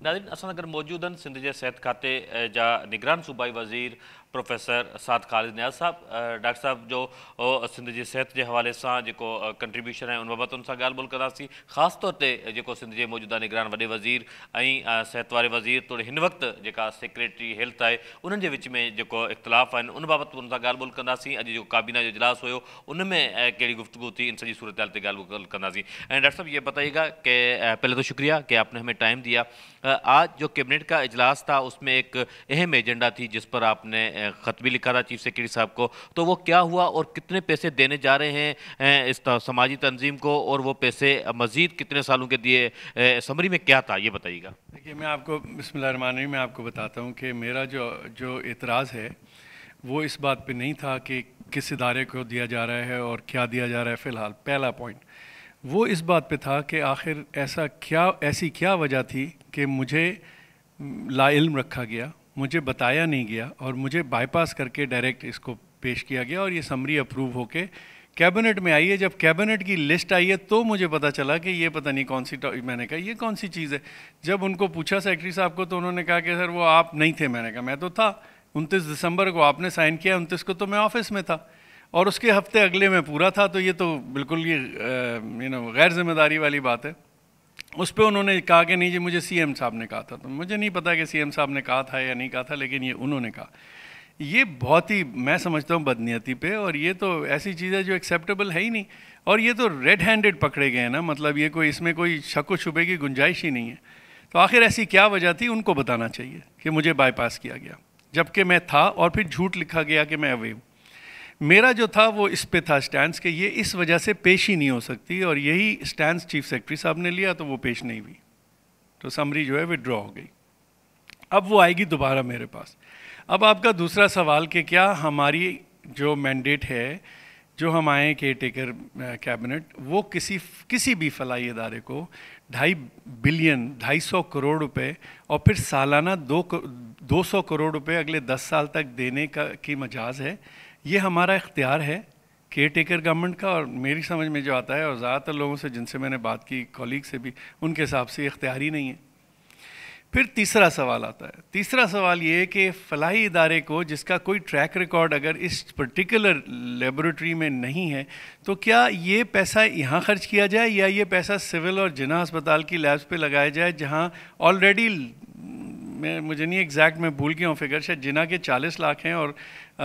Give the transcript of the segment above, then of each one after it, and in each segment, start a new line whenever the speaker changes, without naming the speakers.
नाज़रीन असां गॾु मौजूदु आहिनि सिंध जे सिहत खाते जा निगरान सूबाई वज़ीर, प्रोफेसर साद ख़ालिद नियाज़ साहब डॉक्टर साहब जो सिंध जी सिहत जे हवाले सां कंट्रीब्यूशन आहे उन बाबति उन सां ॻाल्हि ॿोल तौर ते जेको सिंध जे मौजूदा निगरान वॾे वज़ीर ऐं सिहत वज़ीर तोड़े हिन वक़्तु जेका सेक्रेटरी हेल्थ आहे, उन्हनि जे विच में जेको इख़्तिलाफ़ आहिनि, उन बाबति उन सां ॻाल्हि ॿोल कंदासीं। काबीना जो इजलास हुयो, उन में कहिड़ी गुफ़्तगु थी, इन सॼी सूरत हाल ते ॻाल्हि ॿोल डॉक्टर साहब ये बताइएगा कि पहले तो शुक्रिया कि आपने हमें टाइम दिया। आज जो कैबिनेट का इजलास था, उसमें एक अहम एजेंडा थी, जिस पर आपने ख़त भी लिखा था चीफ सेक्रेटरी साहब को। तो वो क्या हुआ और कितने पैसे देने जा रहे हैं इस समाजी तंजीम को, और वो पैसे मज़ीद कितने सालों के दिए समरी में क्या था, ये बताइएगा।
देखिए, मैं आपको बिस्मिल्लाह मैं आपको बताता हूँ कि मेरा जो जो एतराज़ है, वो इस बात पे नहीं था कि किस इदारे को दिया जा रहा है और क्या दिया जा रहा है फ़िलहाल। पहला पॉइंट वो इस बात पे था कि आखिर ऐसा क्या, ऐसी क्या वजह थी कि मुझे लाइल्म रखा गया, मुझे बताया नहीं गया और मुझे बाईपास करके डायरेक्ट इसको पेश किया गया और ये समरी अप्रूव होके कैबिनेट में आई है। जब कैबिनेट की लिस्ट आई है तो मुझे पता चला कि ये पता नहीं कौन सी मैंने कहा, ये कौन सी चीज़ है? जब उनको पूछा सेक्रेटरी साहब को तो उन्होंने कहा कि सर वो आप नहीं थे, मैंने कहा, मैं तो था। उनतीस दिसंबर को आपने साइन किया, उनतीस को तो मैं ऑफ़िस में था। और उसके हफ़्ते अगले में पूरा था तो ये तो बिल्कुल ये यू नो गैर ज़िम्मेदारी वाली बात है। उस पर उन्होंने कहा कि नहीं जी, मुझे सीएम साहब ने कहा था। तो मुझे नहीं पता कि सीएम साहब ने कहा था या नहीं कहा था, लेकिन ये उन्होंने कहा। ये बहुत ही, मैं समझता हूँ, बदनीयती पे, और ये तो ऐसी चीज़ है जो एक्सेप्टेबल है ही नहीं। और ये तो रेड हैंडेड पकड़े गए हैं ना मतलब ये कोई, इसमें कोई शक शुबे की गुंजाइश ही नहीं है। तो आखिर ऐसी क्या वजह थी, उनको बताना चाहिए कि मुझे बाईपास किया गया। जबकि मैं था और फिर झूठ लिखा गया कि मैं अवे हूँ। मेरा जो था, वो इस पे था स्टैंड कि। ये इस वजह से पेश ही नहीं हो सकती और यही स्टैंड चीफ सेक्रेटरी साहब ने लिया तो वो पेश नहीं हुई। तो समरी जो है विड्रॉ हो गई। अब वो आएगी दोबारा मेरे पास। अब आपका दूसरा सवाल कि क्या हमारी जो मैंडेट है, जो हम आए केयर टेकर कैबिनेट वो किसी किसी भी फलाई इदारे को ढाई बिलियन ढाई सौ करोड़ रुपए और फिर सालाना दो दो सौ करोड़ रुपए अगले दस साल तक देने का, की मजाज है ये हमारा इख्तियार है केयर टेकर गवर्नमेंट का और मेरी समझ में जो आता है और ज़्यादातर लोगों से जिनसे मैंने बात की कॉलीग से भी, उनके हिसाब से इख्तियार ही नहीं है। फिर तीसरा सवाल आता है। तीसरा सवाल ये है कि फलाही इदारे को जिसका कोई ट्रैक रिकॉर्ड अगर इस पर्टिकुलर लेबोरेटरी में नहीं है तो क्या ये पैसा यहाँ खर्च किया जाए या ये पैसा सिविल और जिना अस्पताल की लैब्स पे लगाया जाए, जहाँ ऑलरेडी मैं, मुझे नहीं एग्जैक्ट मैं भूल गया हूँ फिगर शायद जिना के 40 लाख हैं और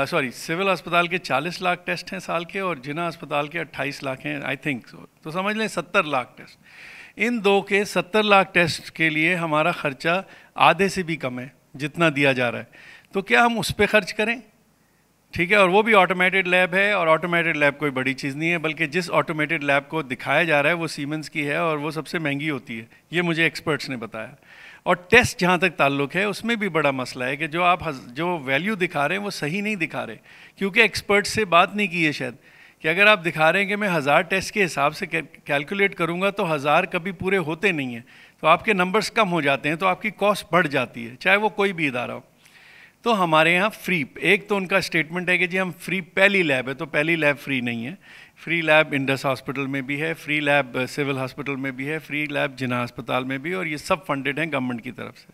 सॉरी सिविल अस्पताल के 40 लाख टेस्ट हैं साल के और जिना अस्पताल के 28 लाख हैं आई थिंक सो तो समझ लें 70 लाख टेस्ट इन दो के 70 लाख टेस्ट के लिए हमारा ख़र्चा आधे से भी कम है, जितना दिया जा रहा है. तो क्या हम उस पर खर्च करें? ठीक है, और वो भी ऑटोमेटेड लैब है और ऑटोमेटेड लैब कोई बड़ी चीज़ नहीं है, बल्कि जिस ऑटोमेटेड लैब को दिखाया जा रहा है, वो सीमेंस की है और वो सबसे महँगी होती है, ये मुझे एक्सपर्ट्स ने बताया. और टेस्ट जहाँ तक ताल्लुक है, उसमें भी बड़ा मसला है कि जो आप जो वैल्यू दिखा रहे हैं, वो सही नहीं दिखा रहे। क्योंकि एक्सपर्ट से बात नहीं की है शायद कि अगर आप दिखा रहे हैं कि मैं हज़ार टेस्ट के हिसाब से कैलकुलेट करूँगा तो हज़ार कभी पूरे होते नहीं हैं। तो आपके नंबर्स कम हो जाते हैं तो आपकी कॉस्ट बढ़ जाती है, चाहे वो कोई भी इदारा हो। तो हमारे यहाँ फ्री एक तो उनका स्टेटमेंट है कि जी हम फ्री पहली लैब है तो पहली लैब फ्री नहीं है। फ्री लैब इंडस हॉस्पिटल में भी है, फ्री लैब सिविल हॉस्पिटल में भी है, फ्री लैब जिना अस्पताल में भी और ये सब फंडेड हैं गवर्नमेंट की तरफ़ से।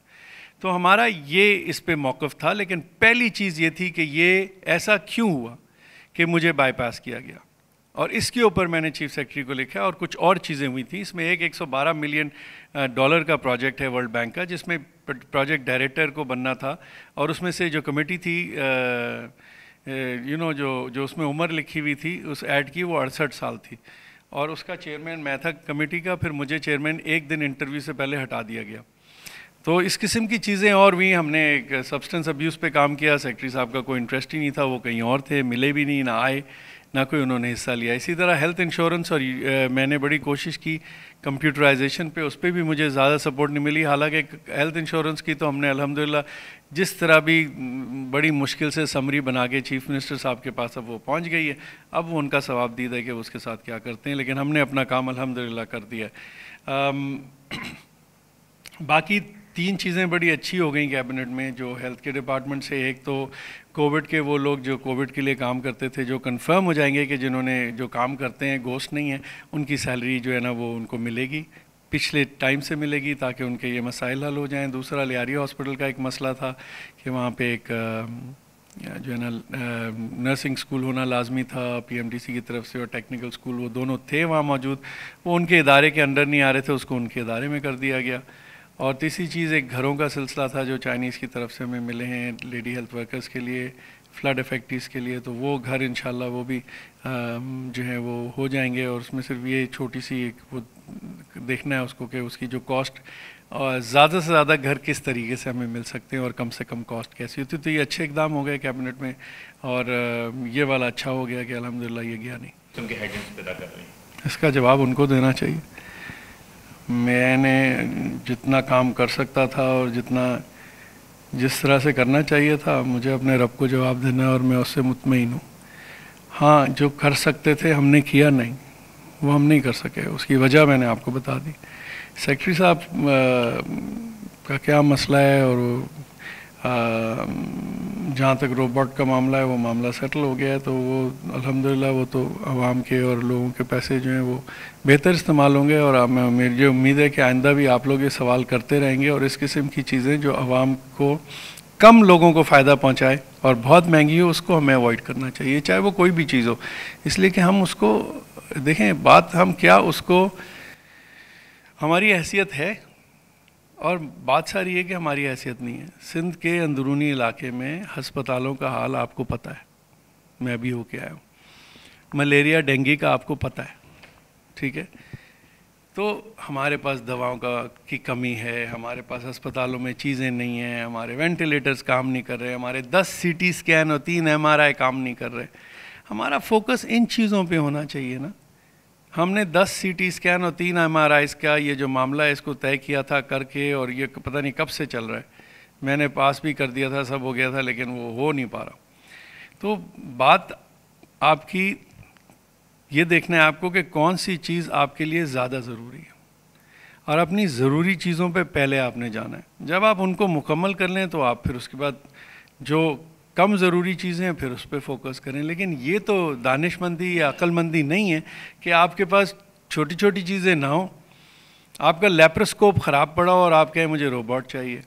तो हमारा ये इस पर मौक़ था, लेकिन पहली चीज़ ये थी कि ये ऐसा क्यों हुआ कि मुझे बाईपास किया गया। और इसके ऊपर मैंने चीफ सेक्रेटरी को लिखा और कुछ और चीज़ें हुई थी। इसमें एक 112 मिलियन डॉलर का प्रोजेक्ट है वर्ल्ड बैंक का, जिसमें प्रोजेक्ट डायरेक्टर को बनना था और उसमें से जो कमेटी थी यू नो जो जो उसमें उम्र लिखी हुई थी, उस ऐड की वो अड़सठ साल थी। और उसका चेयरमैन मैं था कमेटी का, फिर मुझे चेयरमैन एक दिन इंटरव्यू से पहले हटा दिया गया। तो इस किस्म की चीज़ें और भी हमने एक सब्सटेंस अब्यूज़ पे काम किया। सेक्रेटरी साहब का कोई इंटरेस्ट ही नहीं था, वो कहीं और थे, मिले भी नहीं, ना आए, ना कोई उन्होंने हिस्सा लिया। इसी तरह हेल्थ इंश्योरेंस और मैंने बड़ी कोशिश की कंप्यूटराइजेशन पे, उस पर भी मुझे ज़्यादा सपोर्ट नहीं मिली। हालाँकि हेल्थ इंश्योरेंस की तो हमने, अल्हम्दुलिल्लाह, जिस तरह भी बड़ी मुश्किल से समरी बना के चीफ मिनिस्टर साहब के पास अब वो पहुँच गई है। अब वो उनका सवाब दीद है कि उसके साथ क्या करते हैं, लेकिन हमने अपना काम, अल्हम्दुलिल्लाह, कर दिया है। बाकी तीन चीज़ें बड़ी अच्छी हो गई कैबिनेट में, जो हेल्थ के डिपार्टमेंट से, एक तो कोविड के वो लोग जो कोविड के लिए काम करते थे, जो कंफर्म हो जाएँगे कि जिन्होंने जो काम करते हैं, गोश्त नहीं है, उनकी सैलरी जो है ना, वो उनको मिलेगी। पिछले टाइम से मिलेगी ताकि उनके ये मसाइल हल हो जाएँ। दूसरा लियारी हॉस्पिटल का एक मसला था कि वहाँ पे एक जो है ना नर्सिंग स्कूल होना लाजमी था, पीएमडीसी की तरफ़ से और टेक्निकल स्कूल, वो दोनों थे वहाँ मौजूद। वो उनके इदारे के अंडर नहीं आ रहे थे, उसको उनके इदारे में कर दिया गया। और तीसरी चीज़ एक घरों का सिलसिला था जो चाइनीज़ की तरफ़ से हमें मिले हैं लेडी हेल्थ वर्कर्स के लिए फ्लड इफेक्टिस के लिए तो वो घर इन वो भी जो है वो हो जाएँगे और उसमें सिर्फ़ ये छोटी सी एक वो देखना है उसको कि उसकी जो कॉस्ट और ज़्यादा से ज़्यादा घर किस तरीके से हमें मिल सकते हैं और कम से कम कॉस्ट कैसी होती तो ये अच्छे इकदाम हो गए कैबिनेट में और ये वाला अच्छा हो गया कि अलहमदिल्ला ये गया नहीं। इसका जवाब उनको देना चाहिए। मैंने जितना काम कर सकता था और जितना जिस तरह से करना चाहिए था, मुझे अपने रब को जवाब देना और मैं उससे मुतमिन हूँ। हाँ जो कर सकते थे, हमने किया नहीं। वो हम नहीं कर सके। उसकी वजह मैंने आपको बता दी। सेक्रेटरी साहब का क्या मसला है और जहाँ तक रोबोट का मामला है, वो मामला सेटल हो गया है तो वो, अल्हम्दुलिल्लाह, वो तो आवाम के और लोगों के पैसे जो हैं, वो बेहतर इस्तेमाल होंगे और मेरी उम्मीद है कि आइंदा भी आप लोग ये सवाल करते रहेंगे और इस किस्म की चीज़ें जो आवाम को कम लोगों को फ़ायदा पहुँचाए और बहुत महँगी हो, उसको हमें अवॉइड करना चाहिए, चाहे वो कोई भी चीज़ हो। इसलिए कि हम उसको, देखें, बात हम क्या, उसको, हमारी हैसियत है और बात सारी है कि हमारी हैसियत नहीं है। सिंध के अंदरूनी इलाके में हस्पतालों का हाल आपको पता है। मैं अभी होके आया हूँ। मलेरिया, डेंगू का आपको पता है। ठीक है? तो हमारे पास दवाओं का की कमी है, हमारे पास अस्पतालों में चीज़ें नहीं हैं, हमारे वेंटिलेटर्स काम नहीं कर रहे, हमारे 10 सीटी स्कैन और तीन एमआरआई काम नहीं कर रहे। हमारा फोकस इन चीज़ों पे होना चाहिए ना। हमने 10 सीटी स्कैन और तीन एम का ये जो मामला है, इसको तय किया था करके और ये पता नहीं कब से चल रहा है। मैंने पास भी कर दिया था, सब हो गया था, लेकिन वो हो नहीं पा रहा। तो बात आपकी ये देखना है आपको कि कौन सी चीज़ आपके लिए ज़्यादा ज़रूरी है। और अपनी ज़रूरी चीज़ों पे पहले आपने जाना है। जब आप उनको मुकम्मल कर लें तो आप फिर उसके बाद जो कम ज़रूरी चीज़ें फिर उस पर फोकस करें। लेकिन ये तो दानिशमंदी या अक्लमंदी नहीं है कि आपके पास छोटी छोटी चीज़ें ना हो। आपका लेप्रोस्कोप ख़राब पड़ा हो और आप कहें मुझे रोबोट चाहिए।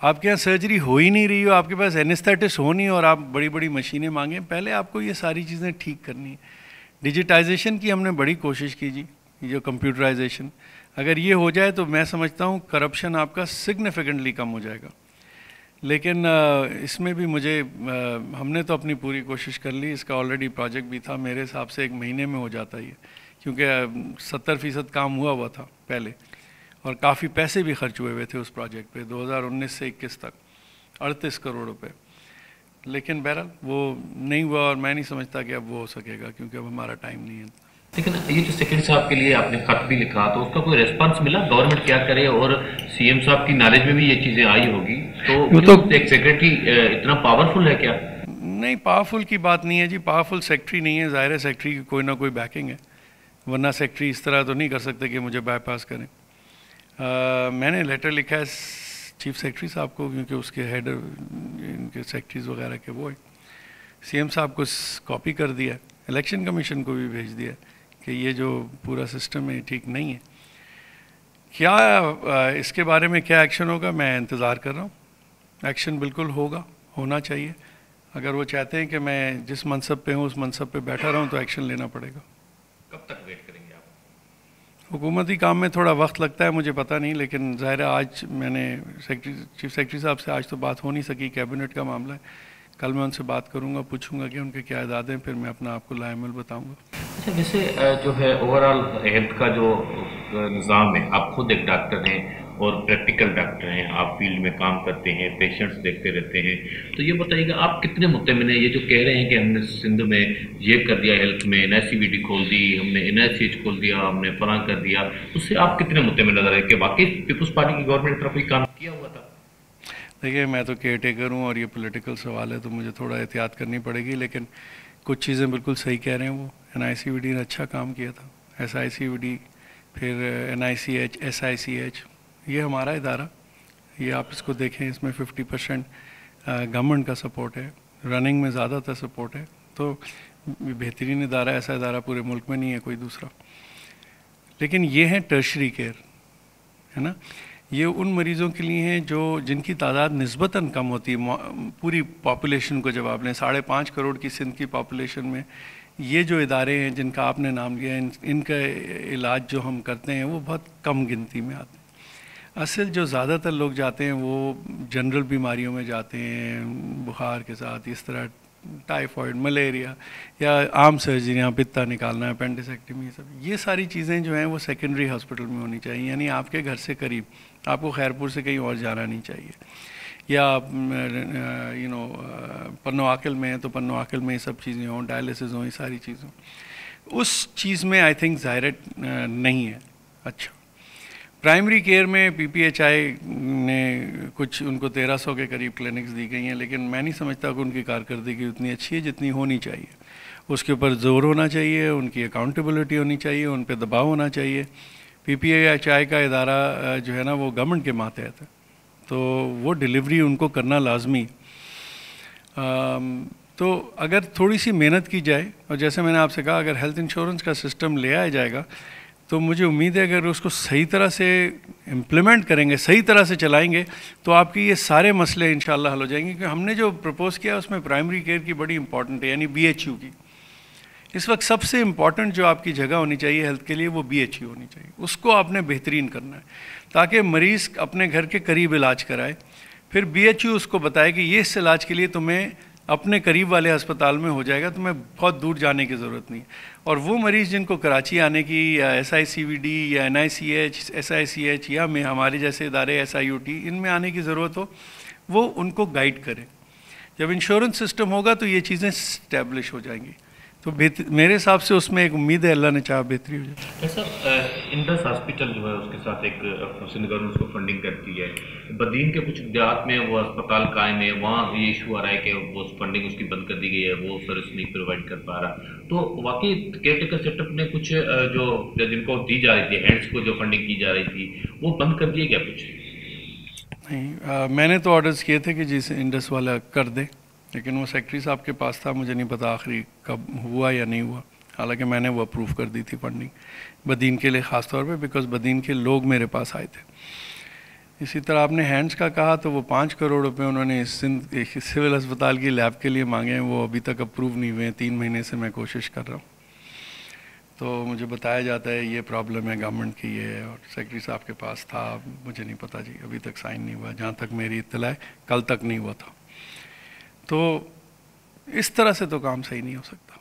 आपके यहाँ सर्जरी हो ही नहीं रही हो, आपके पास एनेस्थेटिस हो नहीं और आप बड़ी बड़ी मशीनें मांगें, पहले आपको ये सारी चीज़ें ठीक करनी है। डिजिटाइजेशन की हमने बड़ी कोशिश की जी जो कंप्यूटराइजेशन अगर ये हो जाए तो मैं समझता हूँ करप्शन आपका सिग्निफिकेंटली कम हो जाएगा। लेकिन इसमें भी मुझे हमने तो अपनी पूरी कोशिश कर ली, इसका ऑलरेडी प्रोजेक्ट भी था, मेरे हिसाब से एक महीने में हो जाता ये, क्योंकि सत्तर फ़ीसद काम हुआ हुआ था पहले, और काफ़ी पैसे भी खर्च हुए हुए थे उस प्रोजेक्ट पे 2019 से 21 तक, अड़तीस करोड़ रुपए। लेकिन बहरहाल, वो नहीं हुआ और मैं नहीं समझता कि अब वो हो सकेगा, क्योंकि अब हमारा टाइम नहीं है।
लेकिन ये जो सेक्रेटरी साहब के लिए आपने खत भी लिखा तो उसका कोई रेस्पॉन्स मिला? गवर्नमेंट क्या करे और सीएम साहब की नॉलेज में भी ये चीज़ें आई होगी? तो, तो एक सेक्रेटरी इतना पावरफुल है क्या?
नहीं पावरफुल की बात नहीं है जी। पावरफुल सेक्रेटरी नहीं है। ज़ाहिर है सेक्रेटरी की कोई ना कोई बैकिंग है। वरना सेक्रेटरी इस तरह तो नहीं कर सकते कि मुझे बाईपास करें। आ, मैंने लेटर लिखा है चीफ सेक्रेटरी साहब को क्योंकि उसके हेड इनके सेक्रेटरीज वगैरह के वो है। सीएम साहब को कॉपी कर दिया इलेक्शन कमीशन को भी भेज दिया कि ये जो पूरा सिस्टम है ठीक नहीं है। क्या इसके बारे में क्या एक्शन होगा मैं इंतज़ार कर रहा हूँ। एक्शन बिल्कुल होगा होना चाहिए। अगर वो चाहते हैं कि मैं जिस मनसब पे हूँ उस मनसब पे बैठा रहूँ तो एक्शन लेना पड़ेगा।
कब तक वेट करेंगे आप?
हुकूमती काम में थोड़ा वक्त लगता है मुझे पता नहीं लेकिन ज़ाहिर आज मैंने सेक्रेटरी चीफ सेक्रेटरी साहब से आज तो बात हो नहीं सकी कैबिनेट का मामला है। कल मैं उनसे बात करूँगा पूछूँगा कि उनके क्या इदादे हैं फिर मैं अपना आपको लाएमल बताऊँगा।
अच्छा जैसे जो है ओवरऑल हेल्थ का जो निज़ाम है, आप खुद एक डॉक्टर हैं और प्रैक्टिकल डॉक्टर हैं, आप फ़ील्ड में काम करते हैं पेशेंट्स देखते रहते हैं तो ये बताइएगा, आप कितने मुतमिन हैं? ये जो कह रहे हैं कि हमने सिंध में ये कर दिया हेल्थ में एन आई खोल दी, हमने एन आई खोल दिया, हमने फलां कर दिया, उससे आप कितने मुतमिन नज़र है कि वाकई पीपल्स पार्टी की गवर्नमेंट तरफ़ कोई काम किया हुआ था?
देखिए, मैं तो केयर टेकर हूँ और ये पोलिटिकल सवाल है तो मुझे थोड़ा एहतियात करनी पड़ेगी, लेकिन कुछ चीज़ें बिल्कुल सही कह रहे हैं वो। एन आई ने अच्छा काम किया था। एस आई फिर N I C H S I C H ये हमारा इदारा। ये आप इसको देखें, इसमें फिफ्टी परसेंट गवर्नमेंट का सपोर्ट है। रनिंग में ज़्यादातर सपोर्ट है। तो बेहतरीन इदारा, ऐसा इदारा पूरे मुल्क में नहीं है कोई दूसरा। लेकिन ये है टर्शरी केयर है ना? ये उन मरीज़ों के लिए हैं जो, जिनकी तादाद नस्बता कम होती है। पूरी पॉपुलेशन को जब लें साढ़े पाँच करोड़ की सिंध की पॉपुलेशन में ये जो इदारे हैं जिनका आपने नाम लिया इन, इनका इलाज जो हम करते हैं वो बहुत कम गिनती में आते हैं। असल जो ज़्यादातर लोग जाते हैं वो जनरल बीमारियों में जाते हैं बुखार के साथ इस तरह टाइफॉइड मलेरिया या आम सर्जरियाँ पित्ता निकालना अपेंडिसेक्टमी सब। ये सारी चीज़ें जो हैं वो सेकेंडरी हॉस्पिटल में होनी चाहिए यानी आपके घर से करीब। आपको खैरपुर से कहीं और जाना नहीं चाहिए। या यू नो पन्नो आकिल में है तो पन्नो आकिल में ये सब चीज़ें हों डायलिसिस हों, ये सारी चीज़ें उस चीज़ में आई थिंक ज़ाहिर नहीं है। अच्छा। प्राइमरी केयर में पीपीएचआई ने कुछ उनको तेरह सौ के करीब क्लिनिक्स दी गई हैं, लेकिन मैं नहीं समझता कि उनकी कारकर्दगी उतनी अच्छी है जितनी होनी चाहिए। उसके ऊपर ज़ोर होना चाहिए, उनकी अकाउंटेबिलिटी होनी चाहिए, उन पर दबाव होना चाहिए। पीपीएचआई का इदारा जो है ना, वो गवर्नमेंट के मातहत है। तो वो डिलीवरी उनको करना लाजमी। तो अगर थोड़ी सी मेहनत की जाए, और जैसे मैंने आपसे कहा, अगर हेल्थ इंश्योरेंस का सिस्टम ले आया जाएगा तो मुझे उम्मीद है अगर उसको सही तरह से इम्प्लीमेंट करेंगे, सही तरह से चलाएँगे तो आपकी ये सारे मसले इन हल हो जाएँगे, क्योंकि हमने जो प्रपोज़ किया, उसमें प्राइमरी केयर की बड़ी इंपॉर्टेंट है, यानी बीएचयू की। इस वक्त सबसे इंपॉर्टेंट जो आपकी जगह होनी चाहिए हेल्थ के लिए वो बीएचयू होनी चाहिए। उसको आपने बेहतरीन करना है, ताकि मरीज़ अपने घर के करीब इलाज कराए। फिर बीएचयू उसको बताए कि ये इस इलाज के लिए तुम्हें अपने करीब वाले अस्पताल में हो जाएगा, तुम्हें बहुत दूर जाने की ज़रूरत नहीं। और वो मरीज़ जिनको कराची आने की, या S I C V D या N I C H S I C H या में, हमारे जैसे इदारे एस आई यू टी इनमें आने की ज़रूरत हो, वो उनको गाइड करें। जब इंश्योरेंस सिस्टम होगा तो ये चीज़ें स्टैब्लिश हो जाएँगी। तो मेरे हिसाब से उसमें एक उम्मीद है अल्लाह ने चाह बेहतरी हो
जाए। सर इंडस हॉस्पिटल जो है उसके साथ एक सिंध गवर्नमेंट उसको फंडिंग करती है। बदीन के कुछ देहात में वो अस्पताल कायम है वहाँ ये इशू आ रहा है कि वो फंडिंग उसकी बंद कर दी गई है वो सर्विस नहीं प्रोवाइड कर पा रहा। तो वाकई केयर टेकर सेटअप ने कुछ जो जिनको दी जा रही थी हैंड्स को जो फंडिंग की जा रही थी वो बंद कर दिए क्या कुछ?
नहीं आ, मैंने तो ऑर्डर्स किए थे कि जिस इंडस वाला कर दे। लेकिन वो सेक्रेटरी साहब के पास था, मुझे नहीं पता आखिरी कब हुआ या नहीं हुआ। हालाँकि मैंने वो अप्रूव कर दी थी फंडिंग बदीन के लिए ख़ास तौर पे बिकॉज़ बदीन के लोग मेरे पास आए थे। इसी तरह आपने हैंड्स का कहा तो वो पाँच करोड़ रुपए उन्होंने सिंध सिविल अस्पताल की लैब के लिए मांगे हैं। वो अभी तक अप्रूव नहीं हुए हैं। तीन महीने से मैं कोशिश कर रहा हूँ। तो मुझे बताया जाता है, ये प्रॉब्लम है गवर्नमेंट की, ये है। और सेक्रेटरी साहब के पास था, मुझे नहीं पता जी, अभी तक साइन नहीं हुआ। जहाँ तक मेरी इतला है, कल तक नहीं हुआ था। तो इस तरह से तो काम सही नहीं हो सकता।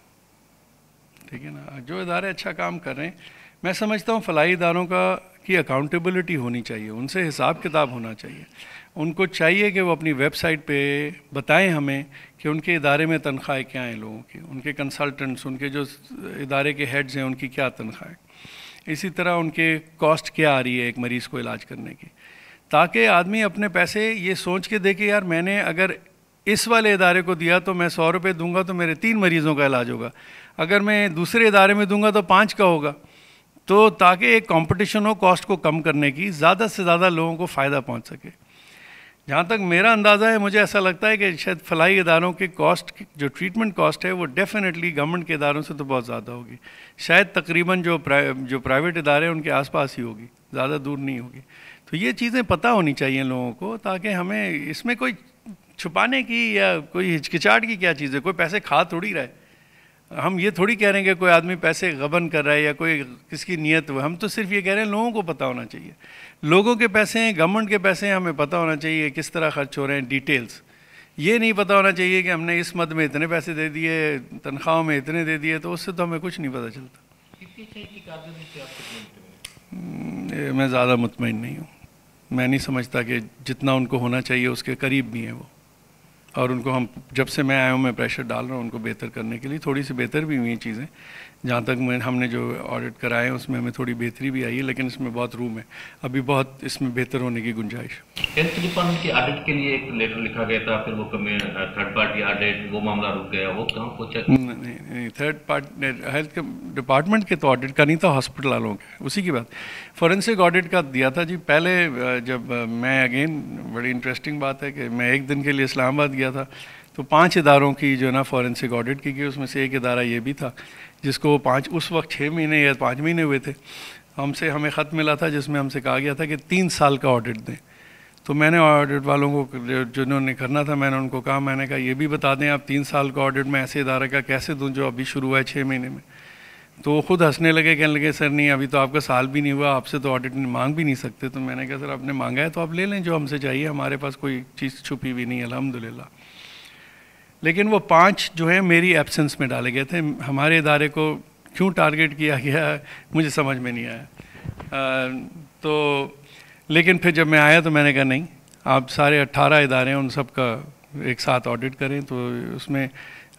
ठीक है ना? जो इदारे अच्छा काम कर रहे हैं, मैं समझता हूँ फलाई इदारों का, की अकाउंटेबिलिटी होनी चाहिए, उनसे हिसाब किताब होना चाहिए। उनको चाहिए कि वो अपनी वेबसाइट पे बताएँ हमें कि उनके इदारे में तनख्वाहें क्या हैं लोगों की, उनके कंसल्टेंट्स उनके जो इदारे के हेड्स हैं, उनकी क्या तनख्वाहें। इसी तरह उनके कॉस्ट क्या आ रही है एक मरीज़ को इलाज करने की। ताकि आदमी अपने पैसे ये सोच के दे यार मैंने अगर इस वाले इदारे को दिया तो मैं सौ रुपये दूँगा तो मेरे तीन मरीज़ों का इलाज होगा। अगर मैं दूसरे इदारे में दूँगा तो पाँच का होगा। तो ताकि एक कंपटीशन हो कॉस्ट को कम करने की ज़्यादा से ज़्यादा लोगों को फ़ायदा पहुँच सके। जहाँ तक मेरा अंदाज़ा है मुझे ऐसा लगता है कि शायद फलाई इदारों के कॉस्ट जो ट्रीटमेंट कॉस्ट है वो डेफिनेटली गवर्नमेंट के इदारों से तो बहुत ज़्यादा होगी। शायद तकरीबन जो प्राइ, जो प्राइवेट इदारे हैं उनके आसपास ही होगी ज़्यादा दूर नहीं होगी। तो ये चीज़ें पता होनी चाहिए लोगों को ताकि हमें इसमें कोई छुपाने की या कोई हिचकिचाहट की क्या चीज़ है? कोई पैसे खा थोड़ी रहा है। हम ये थोड़ी कह रहे हैं कि कोई आदमी पैसे गबन कर रहा है या कोई किसकी नीयत हुआ हम तो सिर्फ़ ये कह रहे हैं लोगों को पता होना चाहिए। लोगों के पैसे हैं गवर्नमेंट के पैसे हैं हमें पता होना चाहिए किस तरह खर्च हो रहे हैं डिटेल्स ये नहीं पता होना चाहिए कि हमने इस मद में इतने पैसे दे दिए तनख्वाहों में इतने दे दिए तो उससे तो हमें कुछ नहीं पता चलता। हम्म, मैं ज़्यादा मुतमिन नहीं हूँ। मैं नहीं समझता कि जितना उनको होना चाहिए उसके करीब भी हैं वो। और उनको हम, जब से मैं आया हूँ, मैं प्रेशर डाल रहा हूँ उनको बेहतर करने के लिए, थोड़ी सी बेहतर भी हुई चीज़ें। जहाँ तक मैं हमने जो ऑडिट कराए हैं उसमें हमें थोड़ी बेहतरी भी आई है लेकिन इसमें बहुत रूम है। अभी बहुत इसमें बेहतर होने की गुंजाइश
हेल्थ डिपार्टमेंट की ऑडिट के लिए एक लेटर लिखा गया था फिर वो थर्ड पार्टी ऑडिट वो मामला रुक गया वो कहाँ पहुँचा?
नहीं थर्ड पार्टी हेल्थ डिपार्टमेंट के तो ऑडिट का नहीं था हॉस्पिटल वालों के उसी की बात। फॉरेंसिक ऑडिट का दिया था जी पहले जब मैं अगेन बड़ी इंटरेस्टिंग बात है कि मैं एक दिन के लिए इस्लामाबाद गया था तो पाँच इदारों की जो है ना फॉरेंसिक ऑडिट की गई उसमें से एक इदारा ये भी था। जिसको वो पाँच, उस वक्त छः महीने या पाँच महीने हुए थे, हमसे, हमें ख़त मिला था जिसमें हमसे कहा गया था कि तीन साल का ऑडिट दें। तो मैंने ऑडिट वालों को, जिन्होंने करना था, मैंने उनको कहा, मैंने कहा, ये भी बता दें, आप तीन साल का ऑडिट मैं ऐसे इदारे का कैसे दूँ जो अभी शुरू हुआ है छः महीने में? तो वो खुद हंसने लगे, कहने लगे, सर, नहीं, अभी तो आपका साल भी नहीं हुआ, आपसे तो ऑडिट मांग भी नहीं सकते। तो मैंने कहा, सर, आपने मांगा है तो आप ले लें, जो हमसे चाहिए, हमारे पास कोई चीज़ छुपी भी नहीं अलहमदिल्ला लेकिन वो पाँच जो है मेरी एब्सेंस में डाले गए थे। हमारे इदारे को क्यों टारगेट किया गया मुझे समझ में नहीं आया। आ, तो लेकिन फिर जब मैं आया तो मैंने कहा नहीं आप सारे अट्ठारह इदारे हैं उन सब का एक साथ ऑडिट करें। तो उसमें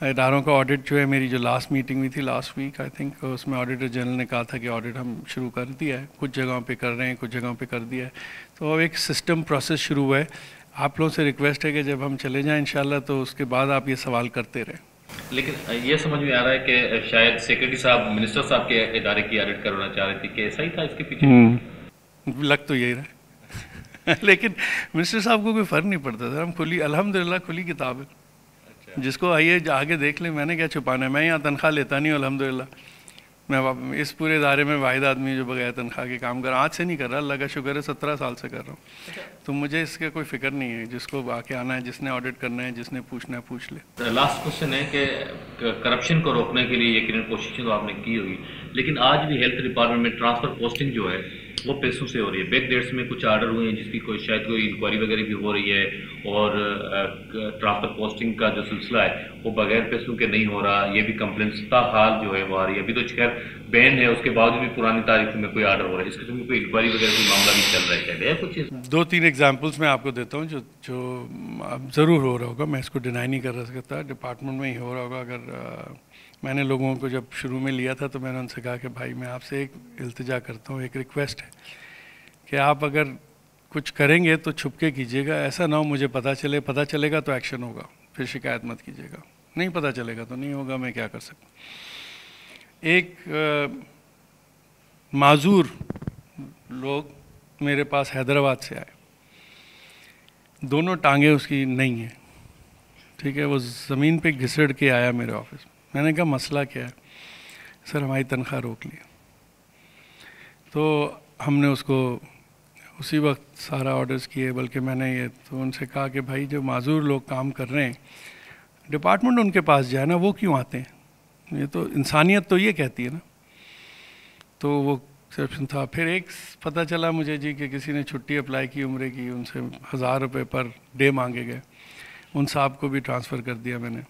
इदारों का ऑडिट जो है मेरी जो लास्ट मीटिंग हुई थी लास्ट वीक आई थिंक उसमें ऑडिटर जनरल ने कहा था कि ऑडिट हम शुरू कर दिया है। कुछ जगहों पे कर रहे हैं कुछ जगहों पे कर दिया है। तो अब एक सिस्टम प्रोसेस शुरू हुआ है। आप लोगों से रिक्वेस्ट है कि जब हम चले जाएँ इंशाल्लाह तो उसके बाद आप ये सवाल करते रहें।
लेकिन ये समझ में आ रहा है कि शायद सेक्रेटरी साहब मिनिस्टर साहब के इदारे की ऑडिट करवाना चाह रहे थे कि ऐसा ही था इसके पीछे?
हम्म। लग तो यही रहा। लेकिन मिनिस्टर साहब को कोई फ़र्क नहीं पड़ता था। हम खुली अल्हम्दुलिल्लाह खुली किताब है। जिसको आइए आगे देख लें मैंने क्या छुपाना है? मैं यहाँ तनख्वाह लेता नहीं अलहमदिल्ला मैं इस पूरे इदारे में वाहिद आदमी जो बगैर तनख्वाह के काम कर रहा आज से नहीं कर रहा अल्लाह का शुक्र है सत्रह साल से कर रहा हूँ। तो मुझे इसका कोई फ़िक्र नहीं है जिसको आके आना है जिसने ऑडिट करना है जिसने पूछना है पूछ ले।
लास्ट क्वेश्चन है कि करप्शन को रोकने के लिए यकीन कोशिशें तो आपने की होगी लेकिन आज भी हेल्थ डिपार्टमेंट में ट्रांसफ़र पोस्टिंग जो है वो पैसों से हो रही है। बैक डेट्स में कुछ आर्डर हुए हैं जिसकी कोई शायद कोई इंक्वायरी वगैरह भी हो रही है और ट्रांसफ़र पोस्टिंग का जो सिलसिला है, वो बगैर पैसों के नहीं हो रहा। ये भी कंप्लेंट हाल जो है वो आ रही है। अभी तो खैर बैन है, उसके बाद भी पुरानी तारीख में कोई आर्डर हो रहा है। इस किस्म की कोई इंक्वायरी वगैरह कोई मामला भी चल रहा है शायद कुछ
दो तीन एग्जाम्पल्स मैं आपको देता हूँ जो जो ज़रूर हो रहा होगा। मैं इसको डिनाई नहीं कर सकता। डिपार्टमेंट में ही हो रहा होगा। अगर मैंने लोगों को जब शुरू में लिया था तो मैंने उनसे कहा कि भाई, मैं आपसे एक इल्तजा करता हूँ, एक रिक्वेस्ट है कि आप अगर कुछ करेंगे तो छुप के कीजिएगा। ऐसा ना हो मुझे पता चले, पता चलेगा तो एक्शन होगा, फिर शिकायत मत कीजिएगा। नहीं पता चलेगा तो नहीं होगा, मैं क्या कर सकता एक माजूर लोग मेरे पास हैदराबाद से आए। दोनों टांगे उसकी नहीं हैं। ठीक है, वो ज़मीन पे घिसड़ के आया मेरे ऑफ़िस मैंने कहा, मसला क्या है? सर, हमारी तनख्वाह रोक ली। तो हमने उसको, उसी वक्त सारा ऑर्डर्स किए, बल्कि मैंने ये तो उनसे कहा कि भाई, जो माजूर लोग काम कर रहे हैं डिपार्टमेंट उनके पास जाए ना, वो क्यों आते हैं? ये तो इंसानियत तो ये कहती है ना। तो वो एक्सेप्शन था। फिर एक पता चला मुझे जी कि किसी ने छुट्टी अप्लाई की उम्र की, उनसे हज़ार रुपये पर डे मांगे गए। उन साहब को भी ट्रांसफ़र कर दिया मैंने।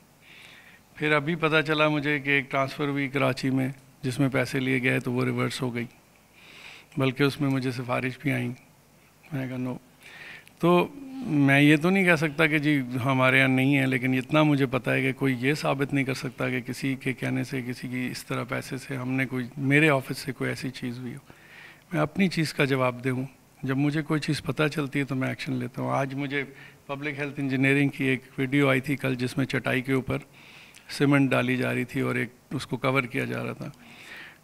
फिर अभी पता चला मुझे कि एक ट्रांसफ़र हुई कराची में, जिसमें पैसे लिए गए तो वो रिवर्स हो गई। बल्कि उसमें मुझे सिफारिश भी आई। मैंने कहा, नो। तो मैं ये तो नहीं कह सकता कि जी हमारे यहाँ नहीं है, लेकिन इतना मुझे पता है कि कोई ये साबित नहीं कर सकता कि किसी के कहने से, किसी की इस तरह पैसे से हमने कोई, मेरे ऑफ़िस से कोई ऐसी चीज़ हुई हो। मैं अपनी चीज़ का जवाब दूँ। जब मुझे कोई चीज़ पता चलती है तो मैं एक्शन लेता हूँ। आज मुझे पब्लिक हेल्थ इंजीनियरिंग की एक वीडियो आई थी कल, जिसमें चटाई के ऊपर सीमेंट डाली जा रही थी और एक उसको कवर किया जा रहा था।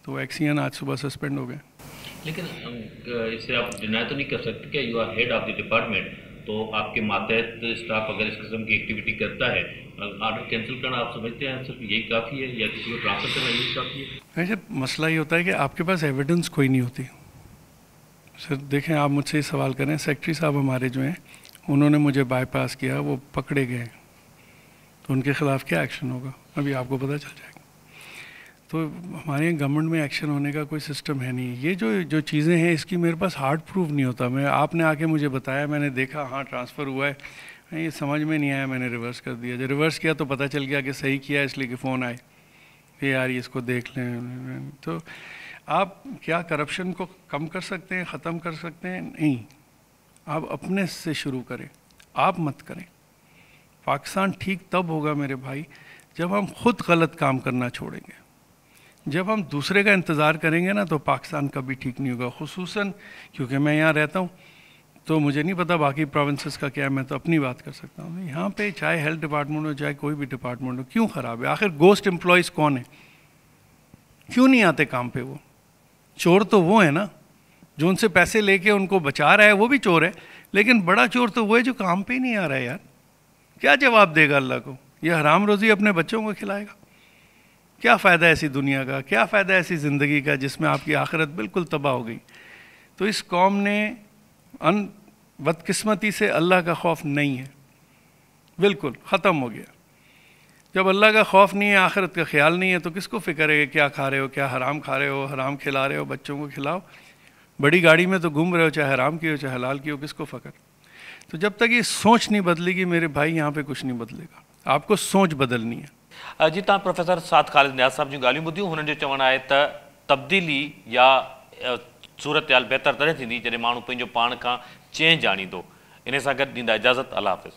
तो एक्सीन आज सुबह सस्पेंड हो गए।
लेकिन इसे आप डिनाई तो नहीं कर सकते कि you are head of the department तो आपके मातहत स्टाफ अगर इस किस्म की एक्टिविटी करता है ऑर्डर कैंसिल करना आप समझते हैं? सिर्फ़ यही काफ़ी है या किसी को ट्रांसफ़र करना यही काफ़ी है?
वैसे मसला ये होता है कि आपके पास एविडेंस कोई नहीं होती। सर देखें आप मुझसे ये सवाल करें। सेक्रेटरी साहब हमारे जो हैं उन्होंने मुझे बाईपास किया वो पकड़े गए। तो उनके खिलाफ क्या एक्शन होगा? अभी आपको पता चल जाएगा। तो हमारे यहाँ गवर्नमेंट में एक्शन होने का कोई सिस्टम है नहीं। ये जो जो चीज़ें हैं, इसकी मेरे पास हार्ड प्रूफ नहीं होता। मैं, आपने आके मुझे बताया, मैंने देखा हाँ ट्रांसफ़र हुआ है। ये समझ में नहीं आया, मैंने रिवर्स कर दिया। जब रिवर्स किया तो पता चल गया कि सही किया, इसलिए कि फ़ोन आए। ये यार इसको देख लें। तो आप क्या करप्शन को कम कर सकते हैं, ख़त्म कर सकते हैं? नहीं। आप अपने से शुरू करें। आप मत करें। पाकिस्तान ठीक तब होगा मेरे भाई, जब हम खुद गलत काम करना छोड़ेंगे। जब हम दूसरे का इंतज़ार करेंगे ना तो पाकिस्तान कभी ठीक नहीं होगा खसूस क्योंकि मैं यहाँ रहता हूँ तो मुझे नहीं पता बाकी प्रोविंसेस का क्या है, मैं तो अपनी बात कर सकता हूँ। यहाँ पे चाहे हेल्थ डिपार्टमेंट हो, चाहे कोई भी डिपार्टमेंट हो, क्यों ख़राब है? आखिर गोस्ट एम्प्लॉयज़ कौन है? क्यों नहीं आते काम पे वो? चोर तो वो है ना, जो उनसे पैसे लेके उनको बचा रहा है, वो भी चोर है, लेकिन बड़ा चोर तो वो है जो काम पे ही नहीं आ रहा है यार। क्या जवाब देगा अल्लाह को? ये हराम रोज़ी अपने बच्चों को खिलाएगा। क्या फ़ायदा ऐसी दुनिया का? क्या फ़ायदा ऐसी ज़िंदगी का जिसमें आपकी आखिरत बिल्कुल तबाह हो गई? तो इस कौम ने अन बदकस्मती से अल्लाह का खौफ नहीं है। बिल्कुल, ख़त्म हो गया। जब अल्लाह का खौफ नहीं है, आखिरत का ख्याल नहीं है तो किसको फ़िक्र है क्या खा रहे हो, क्या हराम खा रहे हो, हराम खिला रहे हो, बच्चों को खिलाओ? बड़ी गाड़ी में तो घूम रहे हो, चाहे हराम की हो, चाहे हलाल की हो, किसको फ़क्र? तो जब तक ये सोच नहीं बदलेगी, मेरे भाई यहाँ पे कुछ नहीं बदलेगा। आपको सोच बदलनी है।
जी तव्हां प्रोफेसर साद ख़ालिद न्याज़ साहब जूं ॻाल्हियूं ॿुधियूं हुननि जो चवणु आहे त तब्दीली या सूरत बहितर तॾहिं थींदी, जॾहिं माण्हू पंहिंजो चेंज आणींदो। इन सां गॾु ॾींदा इजाज़त अला हाफ़िज़।